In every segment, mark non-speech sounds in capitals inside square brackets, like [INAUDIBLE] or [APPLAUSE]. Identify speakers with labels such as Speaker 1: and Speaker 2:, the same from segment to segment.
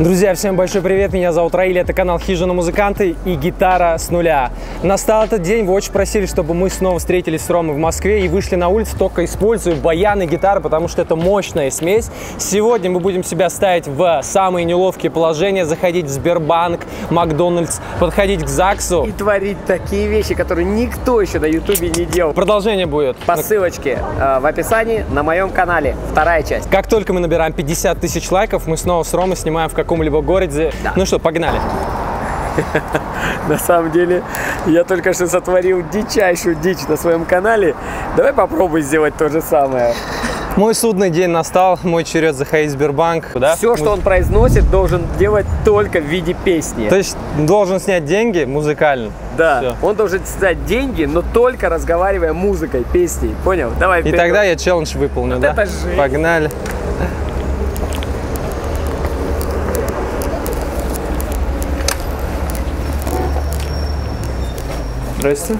Speaker 1: Друзья, всем большой привет, меня зовут Раиль, это канал Хижина Музыканты и гитара с нуля. Настал этот день, вы очень просили, чтобы мы снова встретились с Ромой в Москве и вышли на улицу, только используя баян и гитары, потому что это мощная смесь. Сегодня мы будем себя ставить в самые неловкие положения, заходить в Сбербанк, Макдональдс, подходить к ЗАГСу.
Speaker 2: И творить такие вещи, которые никто еще на Ютубе не делал.
Speaker 1: Продолжение будет.
Speaker 2: По ссылочке э, в описании на моем канале. Вторая часть.
Speaker 1: Как только мы набираем 50 тысяч лайков, мы снова с Ромой снимаем в каком-либо городе.
Speaker 2: Да.
Speaker 1: Ну что, погнали. [LAUGHS]
Speaker 2: На самом деле, я только что сотворил дичайшую дичь на своем канале. Давай попробуй сделать то же самое.
Speaker 1: Мой судный день настал, мой черед заходить в Сбербанк. Да?
Speaker 2: Все, что он произносит, должен делать только в виде песни.
Speaker 1: То есть должен снять деньги музыкально.
Speaker 2: да,
Speaker 1: всё.
Speaker 2: он должен снять деньги, но только разговаривая музыкой, песней. Понял? Давай
Speaker 1: И
Speaker 2: вперед.
Speaker 1: тогда я челлендж выполню,
Speaker 2: Вот
Speaker 1: да?
Speaker 2: это жесть.
Speaker 1: Погнали. Здрасте.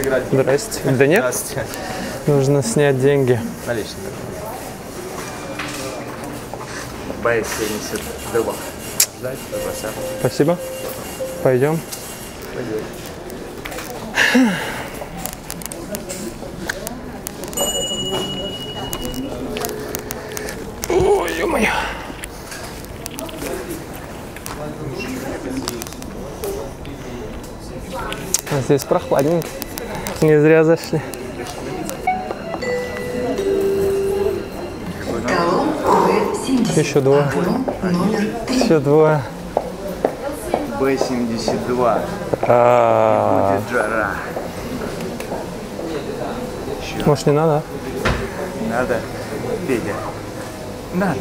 Speaker 3: Играть?
Speaker 1: Здрасте. Да нет?
Speaker 3: Здравствуйте.
Speaker 1: Нужно снять деньги.
Speaker 3: Наличные. Б-72. Ждать, бросать.
Speaker 1: Спасибо. Пойдем. Ой, здесь прохладненько. Не зря зашли.
Speaker 4: Талон В-70.
Speaker 1: Еще
Speaker 4: 3.
Speaker 1: Еще двое.
Speaker 3: Б-72.
Speaker 1: А,
Speaker 3: Будет жара.
Speaker 1: Может, не надо?
Speaker 3: Надо, Федя. Надо.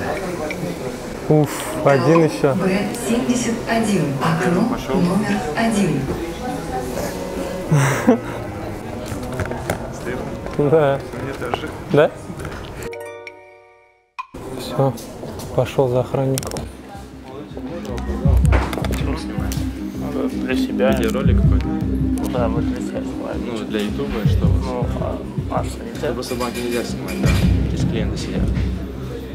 Speaker 1: Уф, один еще.
Speaker 4: Б-71. Окно номер 1.
Speaker 1: Да.
Speaker 3: Мне тоже.
Speaker 1: Да? Все, пошел за охранником.
Speaker 5: Для себя.
Speaker 6: Видеоролик какой-то?
Speaker 5: Да, мы для себя снимаем.
Speaker 6: Ну, для ютуба, чтобы...
Speaker 5: Ну, а, а что нельзя?
Speaker 6: Чтобы собаки нельзя снимать, да. Здесь клиенты сидят.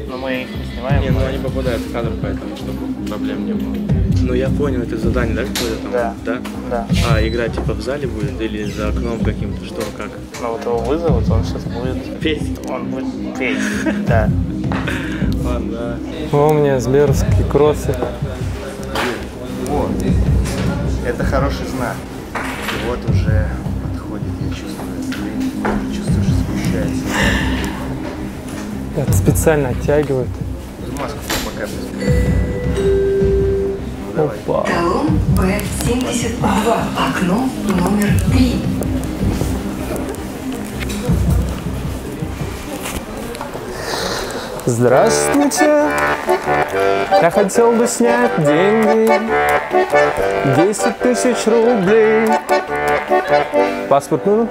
Speaker 5: Но мы их не снимаем.
Speaker 6: Не, ну они попадают в кадр, поэтому, чтобы проблем не было. Ну, я понял, это задание, да, какое-то там?
Speaker 5: Да.
Speaker 6: Да?
Speaker 5: Да.
Speaker 6: А, игра типа в зале будет или за окном каким-то, что, как?
Speaker 5: Но вот его вызовут, он сейчас будет...
Speaker 6: Петь.
Speaker 5: Он будет петь. Да.
Speaker 6: Ладно, да.
Speaker 1: О, у меня сберовские кроссы.
Speaker 3: Вот. Это хороший знак. И вот уже подходит, я чувствую. Чувствую, что сгущается.
Speaker 1: Это специально оттягивают.
Speaker 3: Маску пока без.
Speaker 1: Опа.
Speaker 4: Талон Б-72. Окно номер 3.
Speaker 1: Здравствуйте. Я хотел бы снять деньги. 10 тысяч рублей. Паспорт нужен?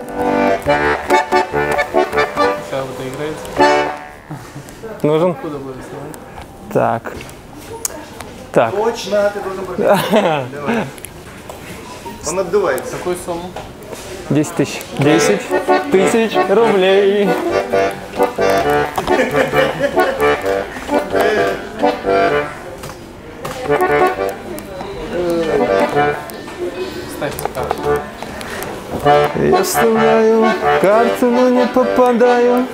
Speaker 1: Нужен? Так. Так.
Speaker 3: Точно, ты должен. Давай. Он отдувается. Какой
Speaker 1: 10 тысяч. 10 тысяч рублей. Я вставляю карту, но не попадаю.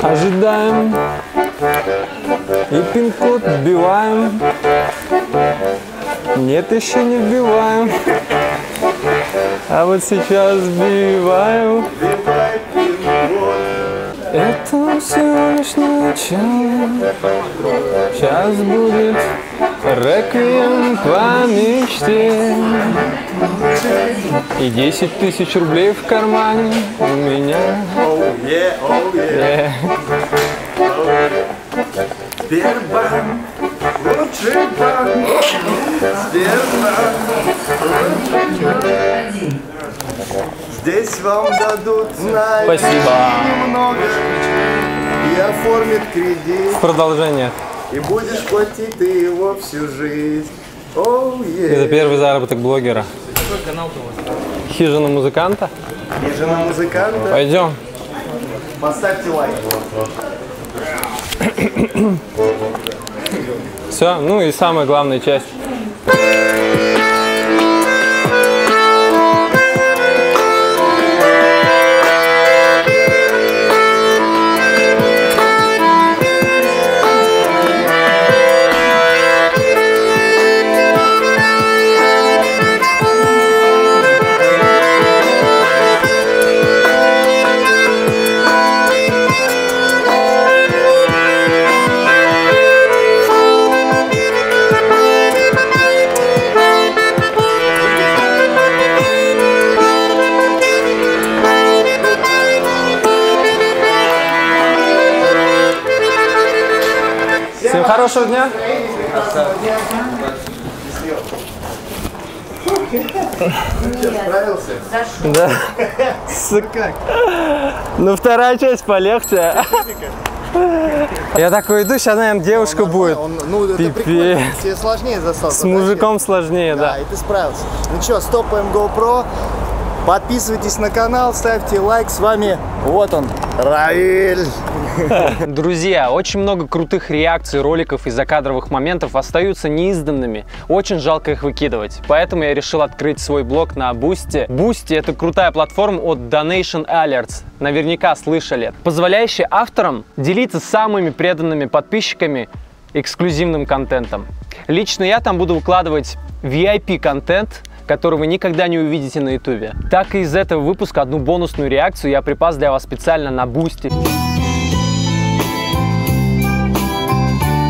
Speaker 1: Ожидаем и пин-код вбиваем. Нет, еще не вбиваем. А вот сейчас вбиваю. Это всего лишь начало. Сейчас будет реквием по мечте. И 10 тысяч рублей в кармане
Speaker 3: Сбербанк, лучший банк. Сбербанк.
Speaker 4: Номер 1.
Speaker 3: Здесь вам дадут знать
Speaker 1: Спасибо.
Speaker 3: много и оформят кредит.
Speaker 1: Продолжение.
Speaker 3: И будешь платить ты его всю жизнь. Оу,
Speaker 1: Это
Speaker 3: е.
Speaker 1: первый заработок блогера. Хижина музыканта.
Speaker 3: И жена музыканта.
Speaker 1: Пойдем.
Speaker 3: Поставьте лайк.
Speaker 1: Все, ну и самая главная часть. Хорошего дня.
Speaker 3: Справился?
Speaker 1: Да. Сука. Ну, вторая часть полегче. Я такой иду, сейчас, наверное, девушка будет.
Speaker 3: Он- ну, это
Speaker 1: Пипец.
Speaker 3: прикольно. Тебе сложнее достался.
Speaker 1: С мужиком сложнее,
Speaker 3: Да,
Speaker 1: да.
Speaker 3: и ты справился. Ну что, стопаем GoPro. Подписывайтесь на канал, ставьте лайк. С вами вот он, Равиль. [LAUGHS]
Speaker 1: Друзья, очень много крутых реакций, роликов и закадровых моментов остаются неизданными. Очень жалко их выкидывать. Поэтому я решил открыть свой блог на Boosty. Boosty — это крутая платформа от Donation Alerts. Наверняка слышали. Позволяющая авторам делиться самыми преданными подписчиками эксклюзивным контентом. Лично я там буду выкладывать VIP-контент, который вы никогда не увидите на YouTube. Так и из этого выпуска одну бонусную реакцию я припас для вас специально на Boosty.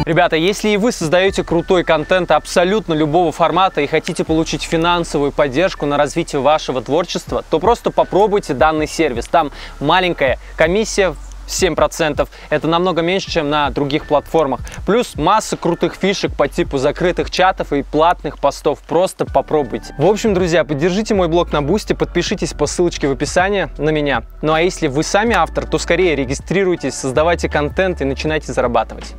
Speaker 1: Ребята, если и вы создаете крутой контент абсолютно любого формата и хотите получить финансовую поддержку на развитие вашего творчества, то просто попробуйте данный сервис. Там маленькая комиссия 7%. Это намного меньше, чем на других платформах. Плюс масса крутых фишек по типу закрытых чатов и платных постов. Просто попробуйте. В общем, друзья, поддержите мой блог на Бусти, подпишитесь по ссылочке в описании на меня. Ну а если вы сами автор, то скорее регистрируйтесь, создавайте контент и начинайте зарабатывать.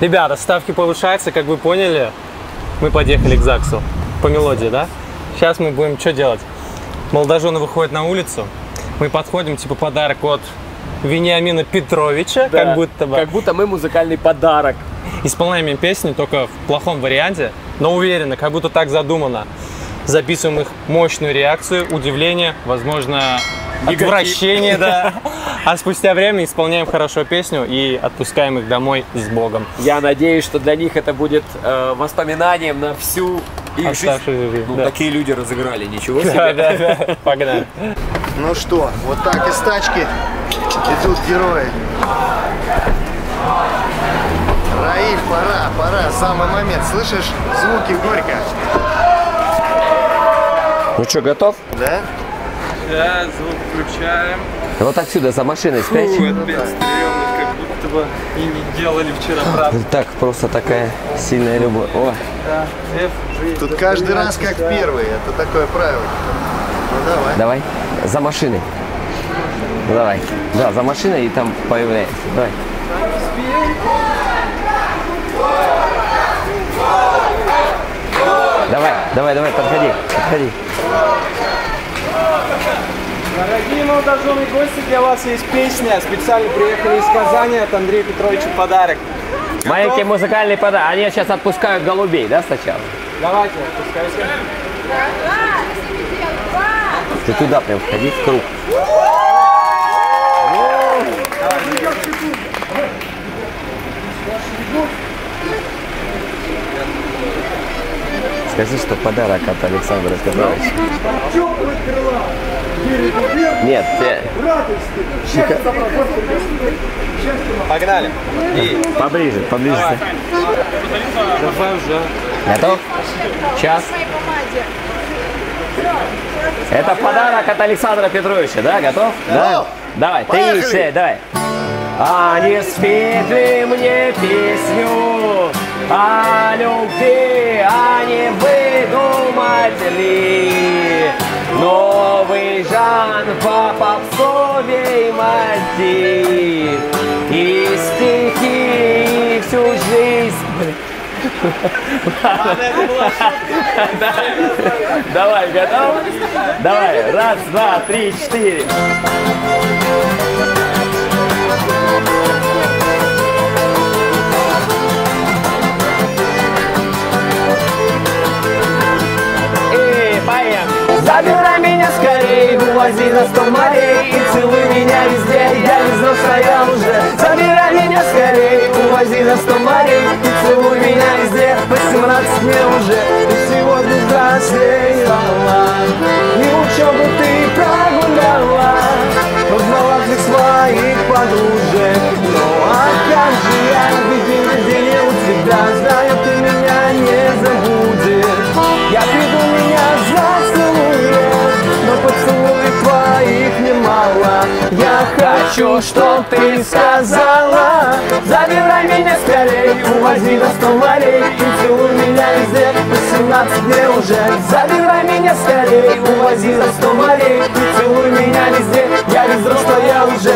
Speaker 1: Ребята, ставки повышаются, как вы поняли. Мы подъехали к ЗАГСу по мелодии, да? Сейчас мы будем что делать? Молодожены выходят на улицу, мы подходим, типа подарок от Вениамина Петровича,
Speaker 7: Да,
Speaker 1: как будто бы.
Speaker 7: Как будто мы музыкальный подарок.
Speaker 1: Исполняем им песни только в плохом варианте, но уверенно, как будто так задумано. Записываем их мощную реакцию, удивление, возможно, отвращение, да. [LAUGHS] А спустя время исполняем хорошо песню и отпускаем их домой с Богом.
Speaker 7: Я надеюсь, что для них это будет э, воспоминанием на всю жизнь.
Speaker 1: Оставшуюся жизнь,
Speaker 7: Ну,
Speaker 1: да.
Speaker 7: такие люди разыграли, ничего [LAUGHS] себе.
Speaker 1: Да, да, да. Погнали.
Speaker 3: Ну что, вот так из тачки идут герои. Раиль, пора, пора, самый момент. Слышишь звуки горько?
Speaker 7: Ну что, готов?
Speaker 3: Да?
Speaker 8: Да, звук включаем.
Speaker 7: Вот отсюда, за машиной спрячь.
Speaker 8: Фу, опять стрёмно, как будто бы и не делали вчера, [LAUGHS] правда.
Speaker 7: Так, просто такая сильная любовь. О.
Speaker 3: Тут каждый раз как первый, это такое правило. Ну давай.
Speaker 7: давай, за машиной. Ну, давай. Да, за машиной и там появляется. Давай. Давай, давай, давай, подходи, подходи.
Speaker 1: Дорогие молодожены гости, для вас есть песня. Специально приехали из Казани от Андрея Петровича подарок.
Speaker 7: Маленький музыкальный подарок. Они сейчас отпускают голубей, да, сначала?
Speaker 1: Давайте, отпускайте.
Speaker 7: Ты туда прям входи в круг. Скажи, что подарок от Александра Петровича. Нет, те-
Speaker 1: Погнали.
Speaker 7: поближе, поближе.
Speaker 1: Давай уже.
Speaker 7: Готов? Час. Это подарок от Александра Петровича, да? Готов? Да. Давай, три,
Speaker 3: Поехали.
Speaker 7: все, давай. А не спеть ли мне песню о любви, а не выдумать ли новый жанр по попсовей мотив и стихи и всю жизнь
Speaker 1: Давай, готов? Давай, раз, два, три, четыре. Увози на сто морей И целуй меня везде, я не взрослая уже Забирай меня скорей, увози на сто морей И целуй меня везде, 18 мне уже И сегодня взрослела И учебу ты прогуляла Познала всех своих подружек. Ну а как же я ведь рождения у тебя Знаю, ты меня не забудешь поцелуев твоих немало. Я хочу, чтоб ты сказала Забирай меня скорей, увози на сто морей И целуй меня везде, 18 мне уже. Забирай меня скорей, увози на сто морей И целуй меня везде, я ведь взрослая уже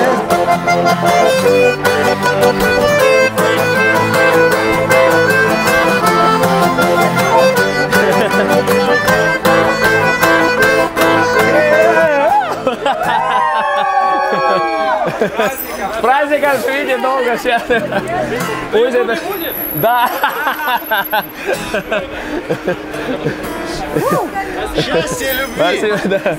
Speaker 1: [LAUGHS] С праздником видите долго сейчас. Пусть это... Да.
Speaker 3: Счастье, любви!
Speaker 1: Спасибо, да.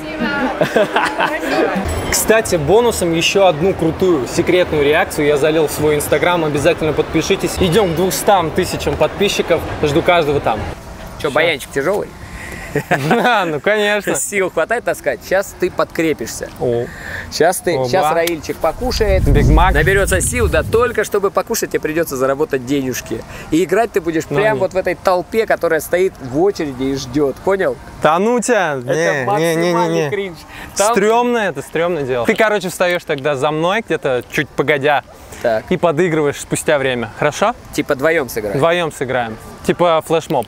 Speaker 7: Кстати, бонусом еще одну крутую секретную реакцию я залил в свой инстаграм. Обязательно подпишитесь. Идем к 200 тысячам подписчиков. Жду каждого там.
Speaker 1: Что, баянчик тяжелый?
Speaker 7: Да, [LAUGHS] ну конечно.
Speaker 1: Сил хватает таскать? Сейчас ты подкрепишься.
Speaker 7: О,
Speaker 1: Сейчас ты,
Speaker 7: Оба.
Speaker 1: сейчас Раильчик покушает,
Speaker 7: Биг Мак.
Speaker 1: наберется сил, да только чтобы покушать, тебе придется заработать денежки. И играть ты будешь
Speaker 7: Ну,
Speaker 1: прям
Speaker 7: нет.
Speaker 1: вот в этой толпе, которая стоит в очереди и ждет, понял?
Speaker 7: Да ну тебя!
Speaker 1: Это
Speaker 7: Не, не, не, не, не.
Speaker 1: кринж. Там-
Speaker 7: Стремно это, стрёмное дело. Ты, короче, встаешь тогда за мной где-то чуть погодя
Speaker 1: Так,
Speaker 7: и подыгрываешь спустя время. Хорошо?
Speaker 1: типа вдвоем сыграем.
Speaker 7: Вдвоем сыграем. Типа флешмоб.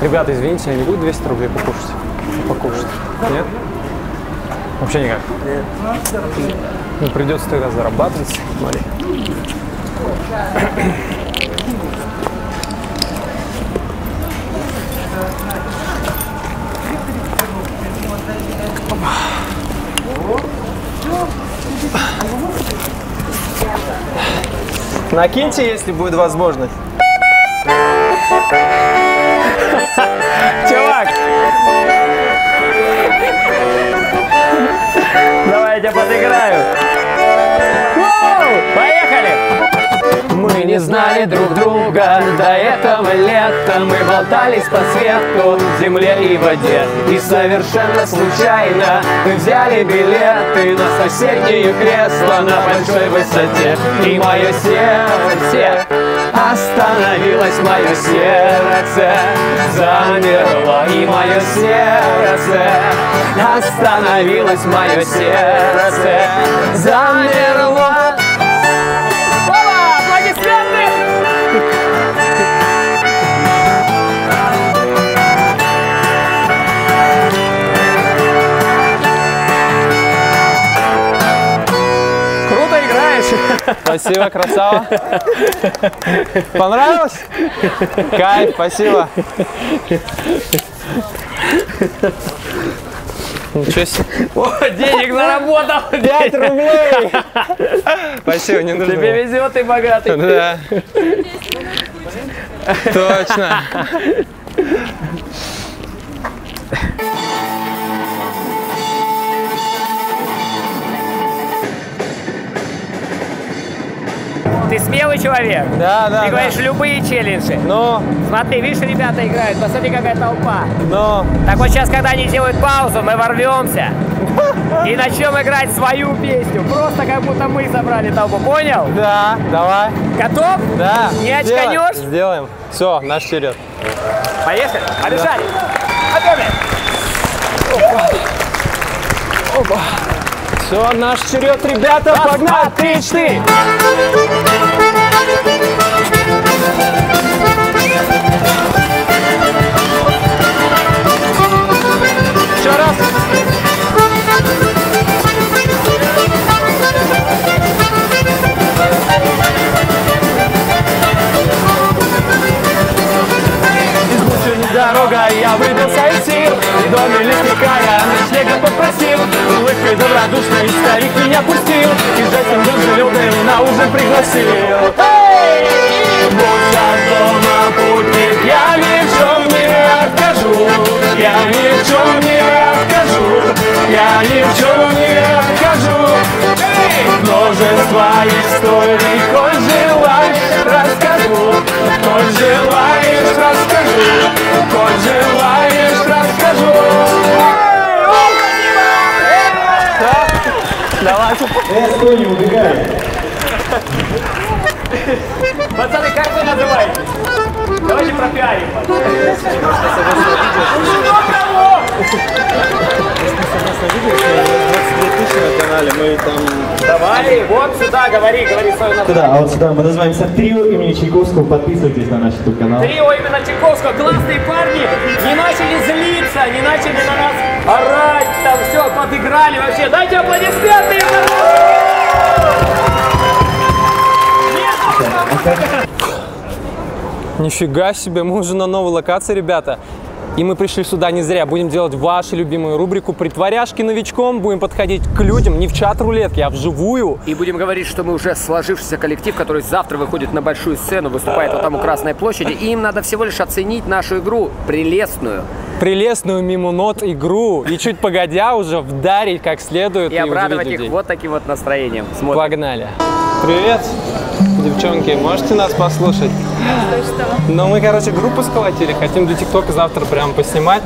Speaker 7: Ребята, извините, я не буду 200 рублей покушать? Покушать. Нет? Вообще никак? Нет. Ну, придется тогда зарабатывать. Смотри. Накиньте, если будет возможность.
Speaker 1: Воу! Поехали! Мы не знали друг друга до этого лета Мы болтались по свету, земле и воде И совершенно случайно мы взяли билеты На соседнее кресло на большой высоте И мое сердце остановилось, мое сердце замерло И мое сердце. Остановилось, мое сердце замерло
Speaker 7: Спасибо, красава. Понравилось? Кайф, спасибо. Ничего себе.
Speaker 1: О, денег заработал!
Speaker 7: 5 рублей! Спасибо, не нужно.
Speaker 1: Тебе везет, ты богатый.
Speaker 7: Да. Точно.
Speaker 1: Ты смелый
Speaker 7: человек.
Speaker 1: Да, да,
Speaker 7: Ты
Speaker 1: да.
Speaker 7: говоришь, любые челленджи.
Speaker 1: Ну,
Speaker 7: Смотри, видишь, ребята играют, посмотри, какая толпа.
Speaker 1: ну,
Speaker 7: Так вот сейчас, когда они делают паузу, мы ворвемся и начнем играть свою песню. Просто как будто мы собрали толпу, понял?
Speaker 1: да, давай.
Speaker 7: Готов?
Speaker 1: Да.
Speaker 7: Не очканешь?
Speaker 1: Сделаем. Все, наш черед.
Speaker 7: Поехали, побежали. Готовы?
Speaker 1: Все, наш черед, ребята, погнали. Три, четыре. Еще раз. Улыбкой добродушной старик меня пустил И жестом дружелюбным на ужин пригласил! Будь я дома путник, я ни в чем не откажу Я ни в чем не откажу Я ни в чем не откажу! Множество историй, коль желаешь, расскажу Коль желаешь, расскажу Давайте.
Speaker 7: Пацаны, как вы называетесь? Давайте пропиарим. Давай, вот сюда, говори, говори свое название.
Speaker 9: Да, а вот сюда мы называемся Трио имени Чайковского. Подписывайтесь на наш YouTube канал.
Speaker 7: Трио именно Чайковского, классные парни, не начали злиться, не начали на нас орать, там все, подыграли вообще. Дайте аплодисменты!
Speaker 1: Нифига себе, мы уже на новой локации, ребята. И мы пришли сюда не зря. Будем делать вашу любимую рубрику «Притворяшки новичком». Будем подходить к людям не в чат рулетки, а вживую.
Speaker 7: И будем говорить, что мы уже сложившийся коллектив, который завтра выходит на большую сцену, выступает вот там у Красной площади, и им надо всего лишь оценить нашу игру прелестную
Speaker 1: Прелестную мимо нот игру. И чуть погодя уже вдарить как следует.
Speaker 7: и обрадовать
Speaker 1: удивить
Speaker 7: их
Speaker 1: людей.
Speaker 7: вот таким вот настроением. Смотрим.
Speaker 1: Погнали. Привет, девчонки. Можете нас послушать? Ну, мы, короче, группу сколотили. Хотим для ТикТока завтра прям поснимать.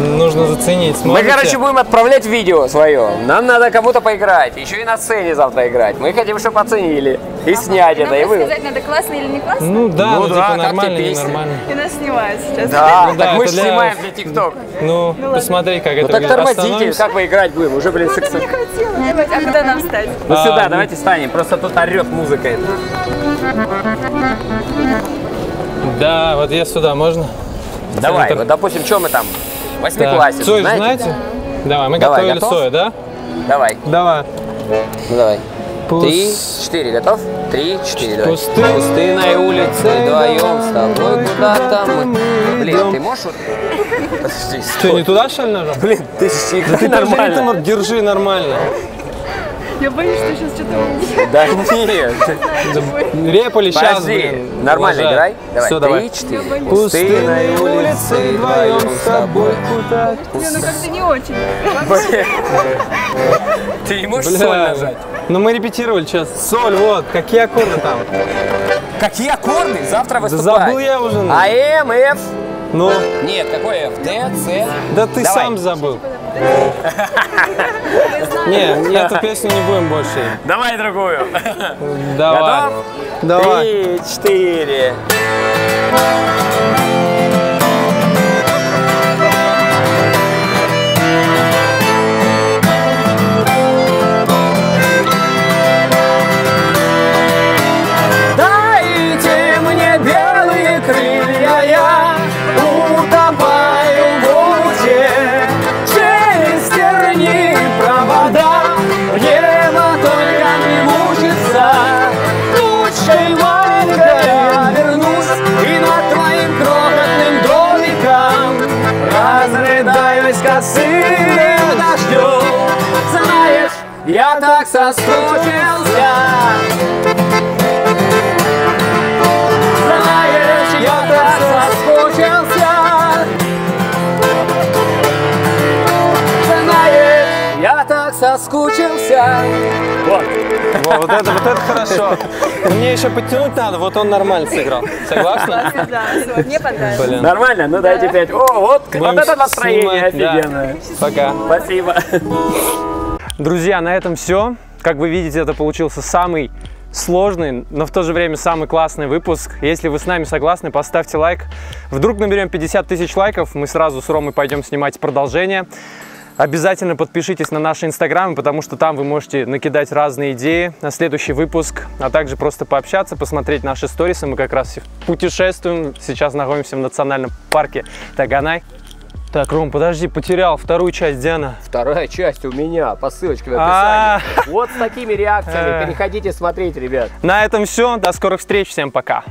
Speaker 1: Нужно заценить.
Speaker 7: Мы,
Speaker 1: Сможете?
Speaker 7: короче, будем отправлять видео свое. Нам надо кому-то поиграть. Еще и на сцене завтра играть. Мы хотим, чтобы оценили. И снять это. И
Speaker 10: Надо
Speaker 7: вы...
Speaker 10: сказать, надо классно или не классно?
Speaker 1: Ну да,
Speaker 7: Ну
Speaker 1: ну,
Speaker 7: да,
Speaker 1: типа нормально,
Speaker 7: песня?
Speaker 1: ненормально.
Speaker 10: И нас снимают сейчас.
Speaker 7: Да,
Speaker 1: Ну да,
Speaker 7: так мы же
Speaker 1: для-
Speaker 7: снимаем для ТикТок.
Speaker 1: Ну, посмотри, как
Speaker 7: Ну
Speaker 1: это
Speaker 7: так
Speaker 1: выглядит.
Speaker 7: тормозите,
Speaker 1: Остановимся.
Speaker 7: как мы играть будем? Уже, блин, секс...
Speaker 10: А куда нам встать?
Speaker 7: Ну
Speaker 1: А,
Speaker 7: сюда,
Speaker 1: ну-
Speaker 7: давайте станем. Просто тут орет музыка.
Speaker 1: Да, вот я сюда, можно?
Speaker 7: Давай, вот, допустим, что мы там?
Speaker 1: Так.
Speaker 7: Восьмиклассницы,
Speaker 1: Цой,
Speaker 7: знаете?
Speaker 1: знаете? Давай, мы
Speaker 7: Давай,
Speaker 1: готовили
Speaker 7: готов?
Speaker 1: сою, да?
Speaker 7: Давай,
Speaker 1: Давай.
Speaker 7: ну давай. Три, четыре, готов? Три, четыре, давай.
Speaker 1: Пустынной
Speaker 7: Пустынной улице вдвоем с тобой куда-то мы... Блин, ты можешь вот... [LAUGHS] Подожди,
Speaker 1: Что,
Speaker 7: стой.
Speaker 1: не туда, что ли, нажал?
Speaker 7: Блин, ты
Speaker 1: ты
Speaker 7: нормально.
Speaker 1: держи нормально.
Speaker 10: Я боюсь, что сейчас что-то
Speaker 7: Да нет.
Speaker 1: Реп или сейчас, блин.
Speaker 7: нормально играй. Давай,
Speaker 1: Все,
Speaker 7: три,
Speaker 1: давай.
Speaker 7: четыре.
Speaker 1: Пустынной улицы вдвоем с тобой куда
Speaker 10: Не, ну как-то не очень.
Speaker 7: Ты не можешь соль нажать?
Speaker 1: Ну мы репетировали сейчас. Соль, вот, какие аккорды там?
Speaker 7: Какие аккорды? Завтра
Speaker 1: Да
Speaker 7: выступать.
Speaker 1: забыл я уже. ну.
Speaker 7: А, М, Ф.
Speaker 1: Ну,
Speaker 7: Нет, какой F? Д, С.
Speaker 1: да ты
Speaker 7: Давай.
Speaker 1: сам забыл. [LAUGHS] Не, эту песню не будем больше.
Speaker 7: Давай другую.
Speaker 1: Давай.
Speaker 7: Готов?
Speaker 1: Давай.
Speaker 7: Три, четыре. Косым дождем Знаешь, я так соскучился. Знаешь, я так соскучился я так соскучился. Вот.
Speaker 1: Во, вот это, вот это хорошо. [LAUGHS] Мне еще подтянуть надо, вот он нормально сыграл. Согласна?
Speaker 10: Да, мне понравилось.
Speaker 1: Блин.
Speaker 7: Нормально? Ну дайте пять. О, вот, вот это настроение офигенное.
Speaker 1: Пока.
Speaker 7: Спасибо.
Speaker 1: Друзья, на этом все. Как вы видите, это получился самый сложный, но в то же время самый классный выпуск. Если вы с нами согласны, поставьте лайк. Вдруг наберем 50 тысяч лайков, мы сразу с Ромой пойдем снимать продолжение. Обязательно подпишитесь на наши инстаграмы, потому что там вы можете накидать разные идеи на следующий выпуск, а также просто пообщаться, посмотреть наши сторисы. Мы как раз путешествуем, сейчас находимся в национальном парке Таганай. Так, Ром, подожди, потерял вторую часть, Диана.
Speaker 7: Вторая часть у меня по ссылочке в
Speaker 1: А.
Speaker 7: описании. Вот с такими реакциями.
Speaker 1: Э.
Speaker 7: Переходите смотреть, ребят.
Speaker 1: На этом все. До скорых встреч. Всем пока.